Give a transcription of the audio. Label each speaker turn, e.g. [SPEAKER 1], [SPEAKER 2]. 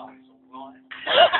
[SPEAKER 1] Oh, it's all right.